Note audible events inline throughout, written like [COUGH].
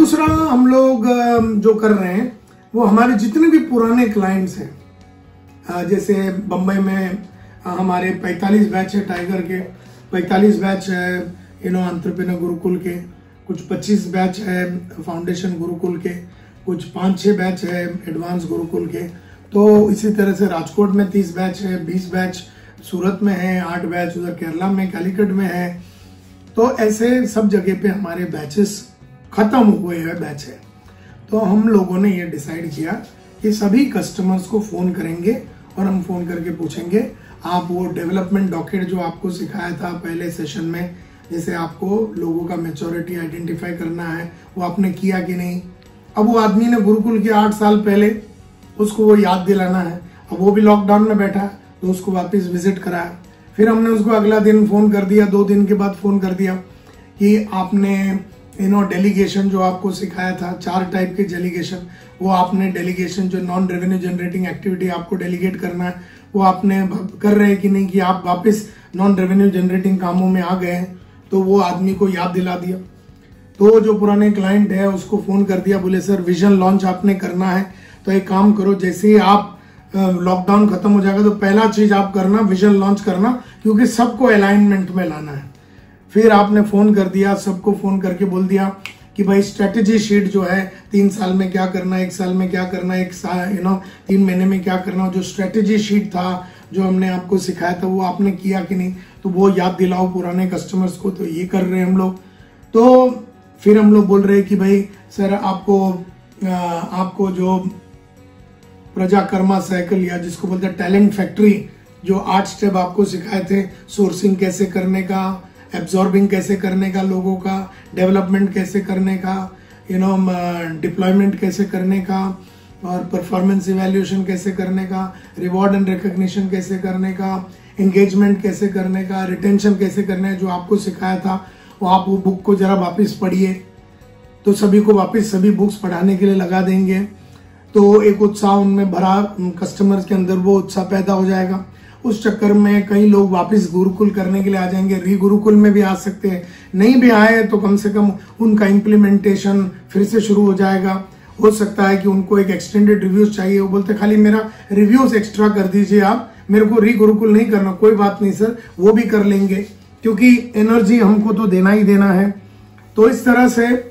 दूसरा हम लोग जो कर रहे हैं, वो हमारे जितने भी पुराने क्लाइंट्स हैं जैसे बम्बई में हमारे 45 बैच है टाइगर के 45 बैच है यू नो अंतरप्रेन्योर गुरुकुल के, कुछ 25 बैच है फाउंडेशन गुरुकुल के, कुछ पाँच छः बैच है एडवांस गुरुकुल के तो इसी तरह से राजकोट में 30 बैच है 20 बैच सूरत में है, आठ बैच उधर केरला में कैलिकट में है तो ऐसे सब जगह पे हमारे बैचेस खत्म हुए हैं बैच है तो हम लोगों ने ये डिसाइड किया कि सभी कस्टमर्स को फ़ोन करेंगे और हम फ़ोन करके पूछेंगे, आप वो डेवलपमेंट डॉक्यूट जो आपको सिखाया था पहले सेशन में, जैसे आपको लोगों का मेचोरिटी आइडेंटिफाई करना है, वो आपने किया कि नहीं? अब वो आदमी ने गुरुकुल के आठ साल पहले उसको वो याद दिलाना है। अब वो भी लॉकडाउन में बैठा है तो उसको वापस विज़िट कराया। फिर हमने उसको अगला दिन फ़ोन कर दिया, दो दिन के बाद फ़ोन कर दिया कि आपने यू नो डेलीगेशन जो आपको सिखाया था, चार टाइप के डेलीगेशन वो आपने डेलीगेशन जो नॉन रेवेन्यू जनरेटिंग एक्टिविटी आपको डेलीगेट करना है, वो आपने कर रहे हैं कि नहीं कि आप वापस नॉन रेवेन्यू जनरेटिंग कामों में आ गए हैं तो वो आदमी को याद दिला दिया। तो जो पुराने क्लाइंट है, उसको फ़ोन कर दिया, बोले, सर विजन लॉन्च आपने करना है तो एक काम करो, जैसे ही आप लॉकडाउन खत्म हो जाएगा तो पहला चीज़ आप करना विजन लॉन्च करना, क्योंकि सबको अलाइनमेंट में लाना है। फिर आपने फ़ोन कर दिया सबको फ़ोन करके बोल दिया कि भाई स्ट्रेटेजी शीट जो है तीन साल में क्या करना है एक साल में क्या करना है एक साल यू नो तीन महीने में क्या करना जो स्ट्रेटेजी शीट था जो हमने आपको सिखाया था वो आपने किया कि नहीं तो वो याद दिलाओ पुराने कस्टमर्स को तो ये कर रहे हैं हम लोग। तो फिर हम लोग बोल रहे हैं कि भाई सर आपको आ, आपको जो प्रजाकर्मा साइकिल या जिसको बोलते हैं टैलेंट फैक्ट्री जो आठ स्टेप आपको सिखाए थे सोर्सिंग कैसे करने का एब्जॉर्बिंग कैसे करने का, लोगों का डेवलपमेंट कैसे करने का यू नो डिप्लॉयमेंट कैसे करने का, और परफॉर्मेंस इवेल्यूशन कैसे करने का रिवॉर्ड एंड रिकग्निशन कैसे करने का एंगेजमेंट कैसे करने का रिटेंशन कैसे करने जो आपको सिखाया था, वो आप वो बुक को जरा वापस पढ़िए। तो सभी को वापस सभी बुक्स पढ़ाने के लिए लगा देंगे। तो एक उत्साह उनमें भरा कस्टमर्स के अंदर वो उत्साह पैदा हो जाएगा। उस चक्कर में कई लोग वापस गुरुकुल करने के लिए आ जाएँगे री गुरुकुल में भी आ सकते हैं। नहीं भी आए तो कम से कम उनका इम्प्लीमेंटेशन फिर से शुरू हो जाएगा। हो सकता है कि उनको एक एक्सटेंडेड रिव्यूज़ चाहिए। वो बोलते, खाली मेरा रिव्यूज़ एक्स्ट्रा कर दीजिए आप। मेरे को री गुरुकुल नहीं करना, कोई बात नहीं सर, वो भी कर लेंगे। क्योंकि एनर्जी हमको तो देना ही देना है। तो इस तरह से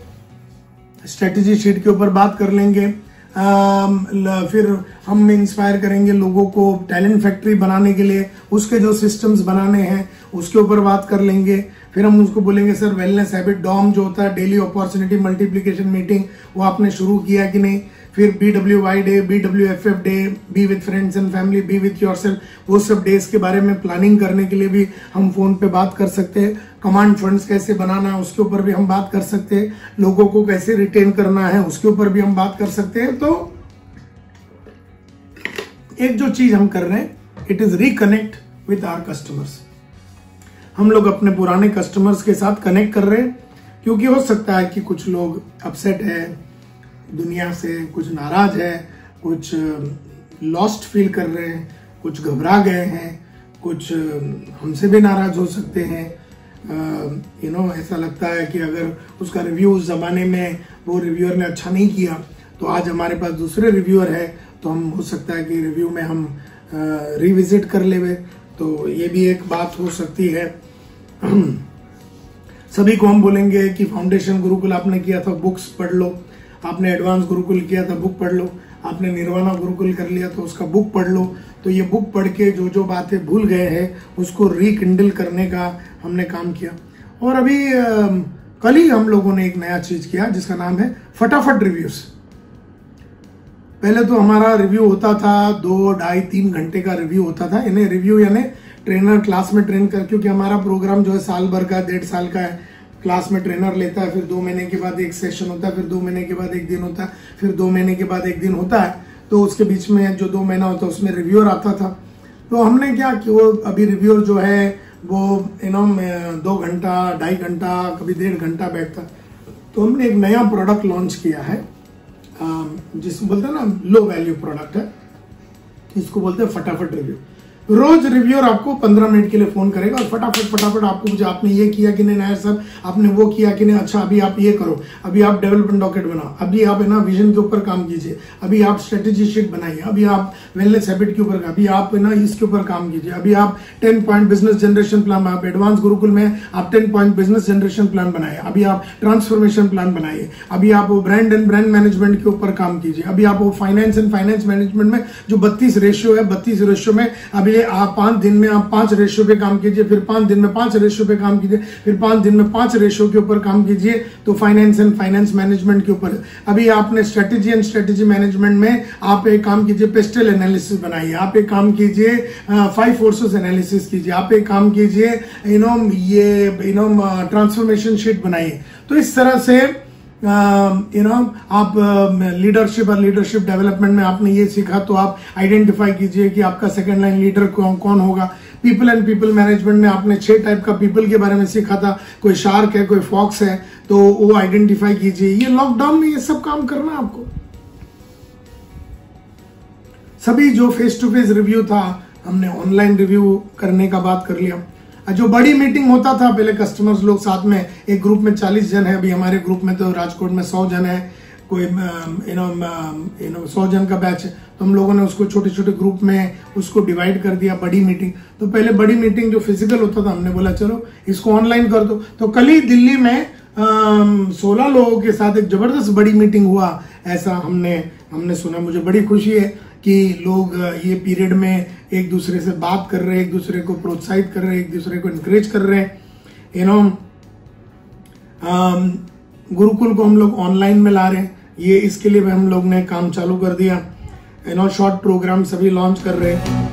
स्ट्रेटेजी शीट के ऊपर बात कर लेंगे। फिर हम इंस्पायर करेंगे लोगों को टैलेंट फैक्ट्री बनाने के लिए, उसके जो सिस्टम्स बनाने हैं, उसके ऊपर बात कर लेंगे। फिर हम उसको बोलेंगे, सर वेलनेस हैबिट डॉम जो होता है डेली अपॉर्चुनिटी मल्टीप्लीकेशन मीटिंग वो आपने शुरू किया कि नहीं? फिर B W Y day B W F F day be with friends and family be with yourself वो सब डेज़ के बारे में प्लानिंग करने के लिए भी हम फ़ोन पे बात कर सकते हैं। कमांड फंड्स कैसे बनाना है, उसके ऊपर भी हम बात कर सकते हैं। लोगों को कैसे रिटेन करना है, उसके ऊपर भी हम बात कर सकते हैं। तो एक जो चीज़ हम कर रहे हैं it is reconnect with our customers हम लोग अपने पुराने कस्टमर्स के साथ कनेक्ट कर रहे हैं, क्योंकि हो सकता है कि कुछ लोग अपसेट है दुनिया से कुछ नाराज़ है, कुछ लॉस्ट फील कर रहे हैं, कुछ घबरा गए हैं, कुछ हमसे भी नाराज़ हो सकते हैं। यू नो ऐसा लगता है कि अगर उसका रिव्यू उस जमाने में वो रिव्यूअर ने अच्छा नहीं किया तो आज हमारे पास दूसरे रिव्यूअर है तो हम, हो सकता है कि रिव्यू में हम रिविजिट कर ले तो ये भी एक बात हो सकती है। [CLEARS THROAT] सभी को हम बोलेंगे कि फाउंडेशन गुरुकुल आपने किया था बुक्स पढ़ लो। आपने एडवांस गुरुकुल किया था बुक पढ़ लो। आपने निर्वाणा गुरुकुल कर लिया तो उसका बुक पढ़ लो। तो ये बुक पढ़ के जो जो बातें भूल गए हैं, उसको रिकिंडल करने का हमने काम किया। और अभी कल ही हम लोगों ने एक नया चीज़ किया, जिसका नाम है फटाफट रिव्यूज़ पहले तो हमारा रिव्यू होता था दो, ढाई, तीन घंटे का रिव्यू होता था। इन्हें रिव्यू यानी ट्रेनर क्लास में ट्रेन कर, क्योंकि हमारा प्रोग्राम जो है साल भर का, डेढ़ साल का है। क्लास में ट्रेनर लेता है, फिर दो महीने के बाद एक सेशन होता है, फिर दो महीने के बाद एक दिन होता है, फिर दो महीने के बाद एक दिन होता है। तो उसके बीच में जो दो महीना होता है, उसमें रिव्यूअर आता था। तो हमने क्या कि वो अभी रिव्यूअर जो है, वो यू नो दो घंटा, ढाई घंटा, कभी डेढ़ घंटा बैठता। तो हमने एक नया प्रोडक्ट लॉन्च किया है जिसको बोलते हैं ना लो वैल्यू प्रोडक्ट है इसको बोलते हैं फटाफट रिव्यू रोज रिव्यूअर आपको पंद्रह मिनट के लिए फ़ोन करेगा और फटाफट फटाफट आपको पूछे आपने ये किया कि नहीं नायर साहब आपने वो किया कि नहीं अच्छा अभी आप ये करो अभी आप डेवलपमेंट डॉकेट बनाओ अभी आप है ना विजन के ऊपर काम कीजिए अभी आप स्ट्रेटेजी शीट बनाइए अभी आप वेलनेस हैबिट के ऊपर अभी आप है ना इसके ऊपर काम कीजिए अभी आप ten point business generation plan आप एडवांस गुरुकुल में आप ten point business generation plan बनाए अभी आप ट्रांसफॉर्मेशन प्लान बनाइए अभी आप ब्रांड एंड ब्रांड मैनेजमेंट के ऊपर काम कीजिए अभी आप वो फाइनेंस एंड फाइनेंस मैनेजमेंट में जो बत्तीस रेशियो है बत्तीस रेशियो में अभी आप पाँच दिन में आप पाँच रेशियो पे काम कीजिए, फिर पाँच दिन में पाँच रेशियो पे काम कीजिए, फिर पाँच दिन में पाँच रेशियो के ऊपर काम कीजिए तो फाइनेंस एंड फाइनेंस मैनेजमेंट के ऊपर। अभी आपने स्ट्रेटेजी एंड स्ट्रेटेजी मैनेजमेंट में आप एक काम कीजिए पेस्टल एनालिसिस बनाइए। आप एक काम कीजिए फाइव फोर्सेस एनालिसिस कीजिए। आप एक काम कीजिए नो ये नो ट्रांसफॉर्मेशन शीट बनाइए। तो इस तरह से यू नो आप लीडरशिप और लीडरशिप डेवलपमेंट में आपने ये सीखा तो आप आइडेंटिफाई कीजिए कि आपका सेकंड लाइन लीडर कौन कौन होगा। पीपल एंड पीपल मैनेजमेंट में आपने छह टाइप का पीपल के बारे में सीखा था। कोई शार्क है, कोई फॉक्स है तो वो आइडेंटिफाई कीजिए। ये लॉकडाउन में ये सब काम करना आपको। सभी जो फेस टू फेस रिव्यू था, हमने ऑनलाइन रिव्यू करने का बात कर लिया। जो बड़ी मीटिंग होता था, पहले कस्टमर्स लोग साथ में, एक ग्रुप में चालीस जन है, अभी हमारे ग्रुप में तो राजकोट में सौ जन है, कोई यू नो यू नो सौ जन का बैच तो हम लोगों ने उसको छोटे छोटे ग्रुप में उसको डिवाइड कर दिया, बड़ी मीटिंग तो पहले बड़ी मीटिंग जो फ़िज़िकल होता था, हमने बोला, चलो, इसको ऑनलाइन कर दो। तो कल ही दिल्ली में सोलह लोगों के साथ एक ज़बरदस्त बड़ी मीटिंग हुआ, ऐसा हमने हमने सुना, मुझे बड़ी खुशी है। कि लोग ये पीरियड में एक दूसरे से बात कर रहे हैं, एक दूसरे को प्रोत्साहित कर रहे हैं, एक दूसरे को इनक्रेज कर रहे हैं। यू नो गुरुकुल को हम लोग ऑनलाइन में ला रहे हैं। ये इसके लिए भी हम लोग ने काम चालू कर दिया। यू नो शॉर्ट प्रोग्राम सभी लॉन्च कर रहे हैं।